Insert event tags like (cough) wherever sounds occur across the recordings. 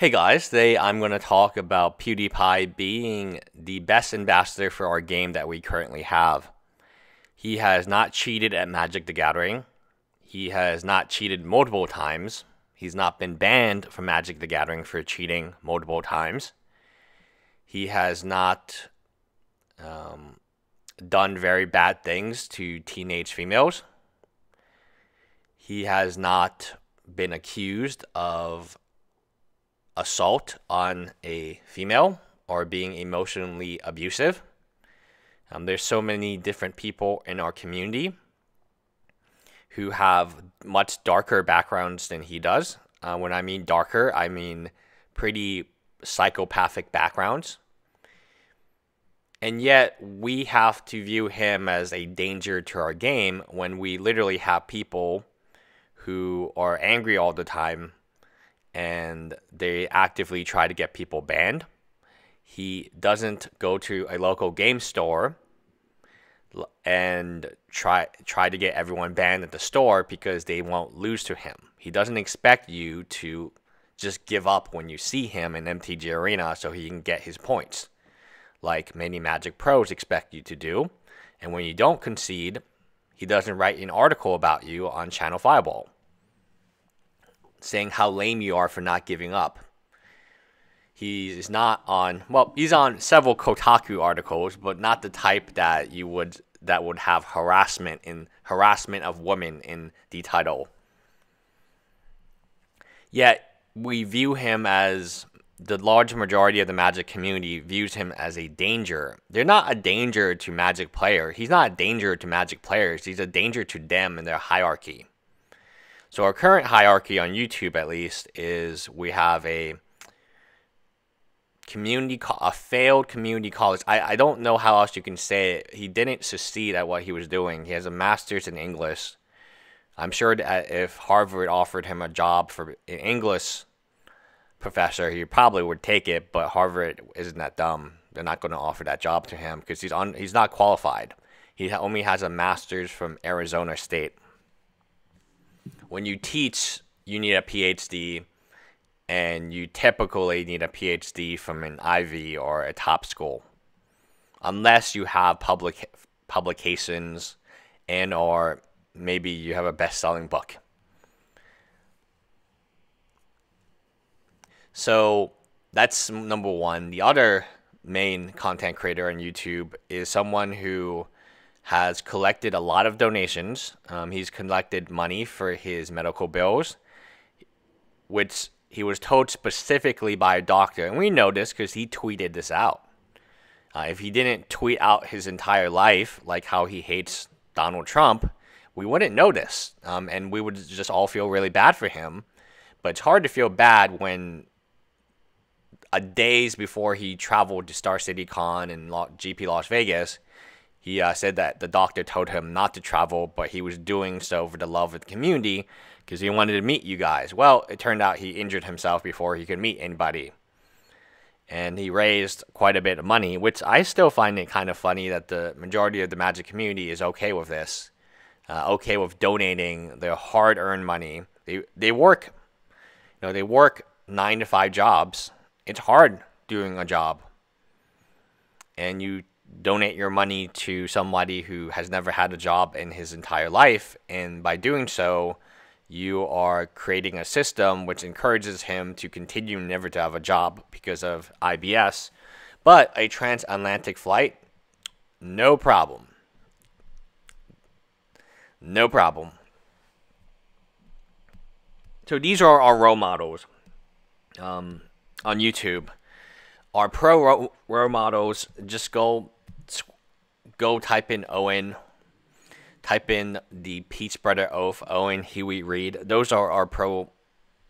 Hey guys, today I'm going to talk about PewDiePie being the best ambassador for our game that we currently have. He has not cheated at Magic the Gathering. He has not cheated multiple times. He's not been banned from Magic the Gathering for cheating multiple times. He has not um, done very bad things to teenage females. He has not been accused of assault on a female or being emotionally abusive. Um, there's so many different people in our community who have much darker backgrounds than he does. Uh, when I mean darker, I mean pretty psychopathic backgrounds. And yet, we have to view him as a danger to our game when we literally have people who are angry all the time and they actively try to get people banned. He doesn't go to a local game store and try try to get everyone banned at the store because they won't lose to him. He doesn't expect you to just give up when you see him in MTG Arena so he can get his points, like many Magic pros expect you to do. And when you don't concede, he doesn't write an article about you on Channel Fireball saying how lame you are for not giving up. He is not on well, he's on several Kotaku articles, but not the type that you would that would have harassment in harassment of women in the title. Yet we view him as the large majority of the Magic community views him as a danger. They're not a danger to Magic players. He's not a danger to Magic players. He's a danger to them and their hierarchy. So our current hierarchy on YouTube, at least, is we have a community, a failed community college. I, I don't know how else you can say it. He didn't succeed at what he was doing. He has a master's in English. I'm sure that if Harvard offered him a job for an English professor, he probably would take it. But Harvard isn't that dumb. They're not going to offer that job to him because he's on. He's not qualified. He only has a master's from Arizona State when you teach, you need a PhD, and you typically need a PhD from an Ivy or a top school, unless you have public publications and or maybe you have a best-selling book. So that's number one. The other main content creator on YouTube is someone who has collected a lot of donations. Um, he's collected money for his medical bills, which he was told specifically by a doctor. And we know this because he tweeted this out. Uh, if he didn't tweet out his entire life, like how he hates Donald Trump, we wouldn't know this. Um, and we would just all feel really bad for him. But it's hard to feel bad when a days before he traveled to Star City Con and GP Las Vegas, he uh, said that the doctor told him not to travel, but he was doing so for the love of the community because he wanted to meet you guys. Well, it turned out he injured himself before he could meet anybody. And he raised quite a bit of money, which I still find it kind of funny that the majority of the magic community is okay with this, uh, okay with donating their hard-earned money. They they work, you know, they work nine to five jobs. It's hard doing a job, and you donate your money to somebody who has never had a job in his entire life. And by doing so, you are creating a system which encourages him to continue never to have a job because of IBS. But a transatlantic flight, no problem. No problem. So these are our role models um, on YouTube. Our pro role models just go go type in Owen, type in the Peach Brother Oath, Owen, Huey, Reid. Those are our pro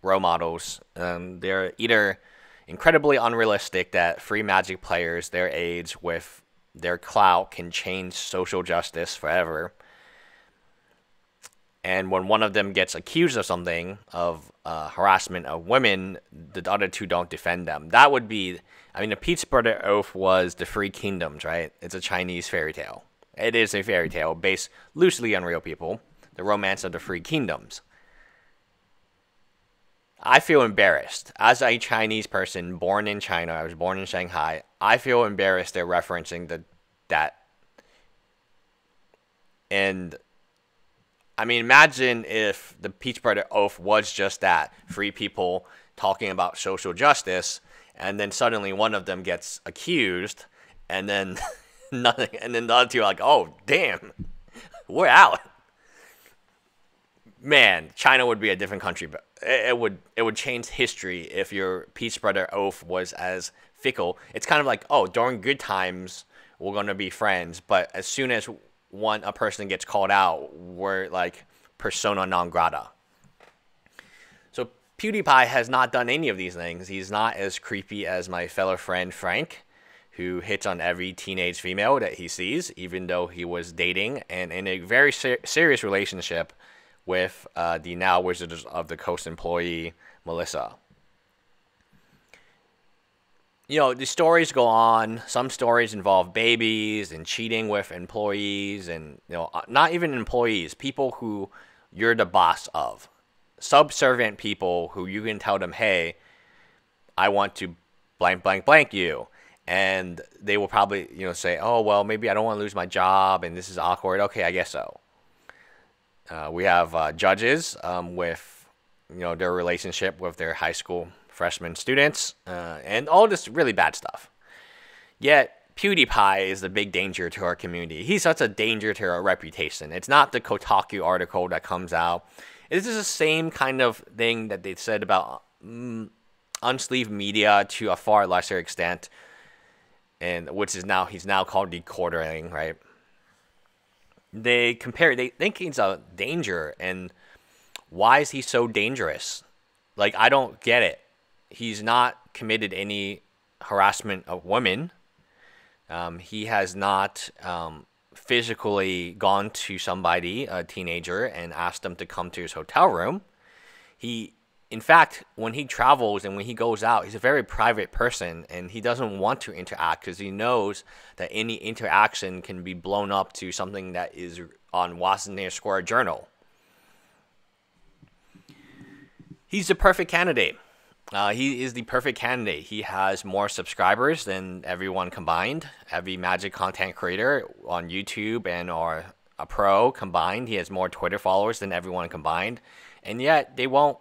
role models. Um, they're either incredibly unrealistic that free Magic players their age with their clout can change social justice forever. And when one of them gets accused of something, of uh, harassment of women, the other two don't defend them. That would be I mean, the Peach Brother Oath was the Three Kingdoms, right? It's a Chinese fairy tale. It is a fairy tale based loosely on real people, the romance of the Three Kingdoms. I feel embarrassed as a Chinese person born in China. I was born in Shanghai. I feel embarrassed they're referencing the that. And I mean, imagine if the Peach Butter Oath was just that free people talking about social justice, and then suddenly one of them gets accused, and then (laughs) nothing, and then the other two are like, oh, damn, we're out. Man, China would be a different country, but it would it would change history if your Peach Butter Oath was as fickle. It's kind of like, oh, during good times we're gonna be friends, but as soon as one a person gets called out, we're like persona non grata. So PewDiePie has not done any of these things. He's not as creepy as my fellow friend Frank, who hits on every teenage female that he sees, even though he was dating and in a very ser- serious relationship with uh, the now Wizards of the Coast employee Melissa you know, the stories go on. Some stories involve babies and cheating with employees, and you know, uh, not even employees, people who you're the boss of, subservient people who you can tell them, "Hey, I want to blank blank blank you," and they will probably you know say, "Oh well, maybe I don't want to lose my job, and this is awkward." Okay, I guess so. Uh, we have uh, judges um, with you know their relationship with their high school freshman students, uh, and all this really bad stuff. Yet, PewDiePie is the big danger to our community. He's such a danger to our reputation. It's not the Kotaku article that comes out. This is the same kind of thing that they said about um, unsleeved media to a far lesser extent, and which is now he's now called the Quartering, right? They compare. They think he's a danger, and why is he so dangerous? Like I don't get it he's not committed any harassment of women. Um, he has not um, physically gone to somebody, a teenager, and asked them to come to his hotel room. He, in fact, when he travels and when he goes out, he's a very private person and he doesn't want to interact because he knows that any interaction can be blown up to something that is on Washington Square Journal. He's the perfect candidate. Uh, he is the perfect candidate. He has more subscribers than everyone combined. Every Magic content creator on YouTube and or a pro combined. He has more Twitter followers than everyone combined, and yet they won't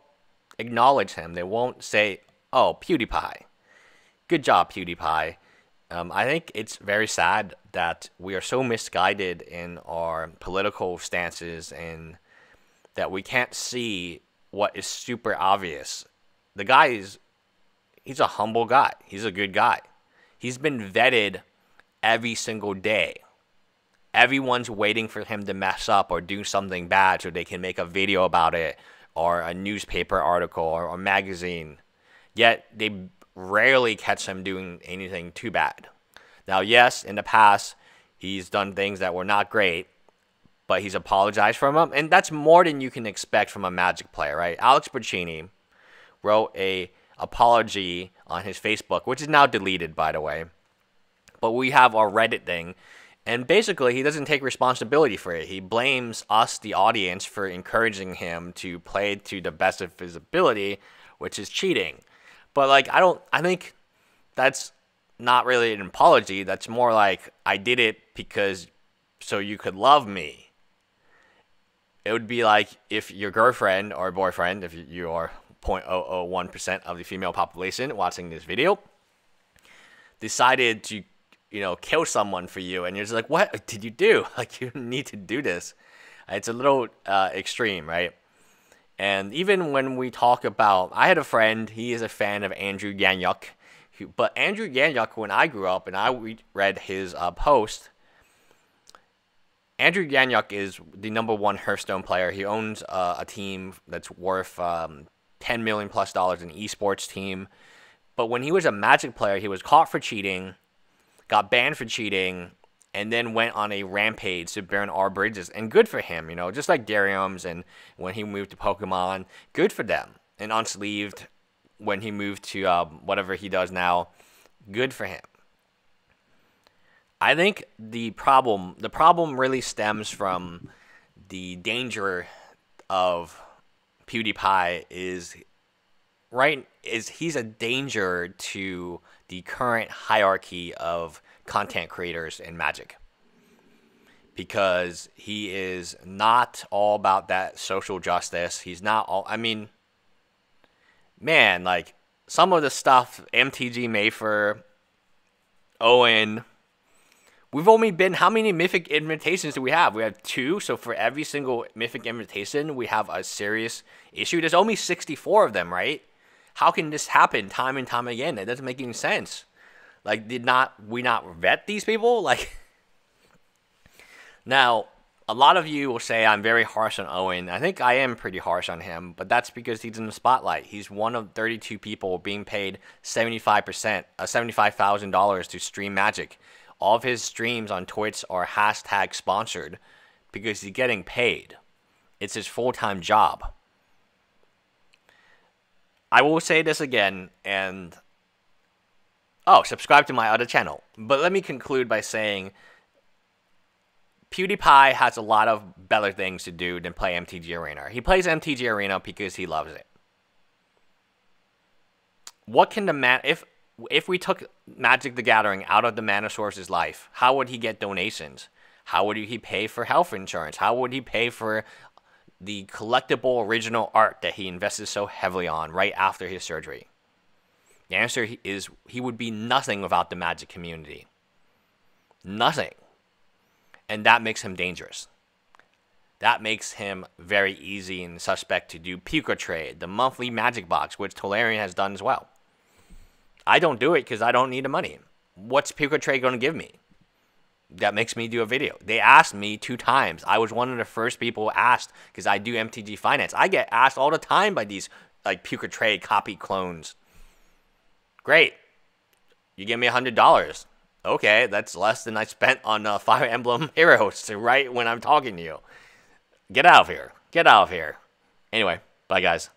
acknowledge him. They won't say, "Oh, PewDiePie, good job, PewDiePie." Um, I think it's very sad that we are so misguided in our political stances and that we can't see what is super obvious the guy is he's a humble guy. He's a good guy. He's been vetted every single day. Everyone's waiting for him to mess up or do something bad so they can make a video about it or a newspaper article or a magazine. Yet they rarely catch him doing anything too bad. Now, yes, in the past, he's done things that were not great, but he's apologized for them. And that's more than you can expect from a Magic player, right? Alex Pacini wrote a apology on his Facebook, which is now deleted, by the way. But we have our Reddit thing, and basically he doesn't take responsibility for it. He blames us, the audience, for encouraging him to play to the best of his ability, which is cheating. But like, I don't. I think that's not really an apology. That's more like I did it because so you could love me. It would be like if your girlfriend or boyfriend, if you are 0.001% of the female population watching this video decided to you know kill someone for you and you're just like what did you do? (laughs) Like you need to do this. It's a little uh, extreme right? And even when we talk about i had a friend he is a fan of andrew Gagnon, but andrew Gagnon, when i grew up and i read his uh, post Andrew Gagnon is the number one Hearthstone player. He owns uh, a team that's worth um, 10 million plus dollars in esports team. But when he was a Magic player, he was caught for cheating, got banned for cheating, and then went on a rampage to burn our bridges. And good for him, you know, just like Darium's and when he moved to Pokemon, good for them. And unsleeved when he moved to uh, whatever he does now, good for him. I think the problem the problem really stems from the danger of PewDiePie is right is he's a danger to the current hierarchy of content creators in Magic because he is not all about that social justice. He's not all. I mean, man, like some of the stuff MTG for Owen. We've only been how many mythic invitations do we have? We have two. So for every single mythic invitation, we have a serious issue. There's only 64 of them, right? How can this happen time and time again? It doesn't make any sense. Like, did not we not vet these people? (laughs) Like. Now, a lot of you will say I'm very harsh on Owen. I think I am pretty harsh on him, but that's because he's in the spotlight. He's one of 32 people being paid 75%, uh, $75,000 to stream Magic. All of his streams on Twitch are hashtag sponsored because he's getting paid. It's his full time job. I will say this again, and oh, subscribe to my other channel. But let me conclude by saying PewDiePie has a lot of better things to do than play MTG Arena. He plays MTG Arena because he loves it. What can the man if if we took Magic the Gathering out of the Mana Source's life, how would he get donations? How would he pay for health insurance? How would he pay for the collectible original art that he invested so heavily on right after his surgery? The answer is he would be nothing without the Magic community. Nothing and that makes him dangerous. That makes him very easy and suspect to do PucaTrade, the monthly Magic Box, which Tolarian has done as well. I don't do it because I don't need the money. What's Trade going to give me? That makes me do a video. They asked me two times. I was one of the first people asked because I do MTG Finance. I get asked all the time by these like Trade copy clones. Great. You give me a hundred dollars okay, that's less than I spent on uh, Fire Emblem (laughs) Heroes right when I'm talking to you. Get out of here. Get out of here. Anyway, bye guys.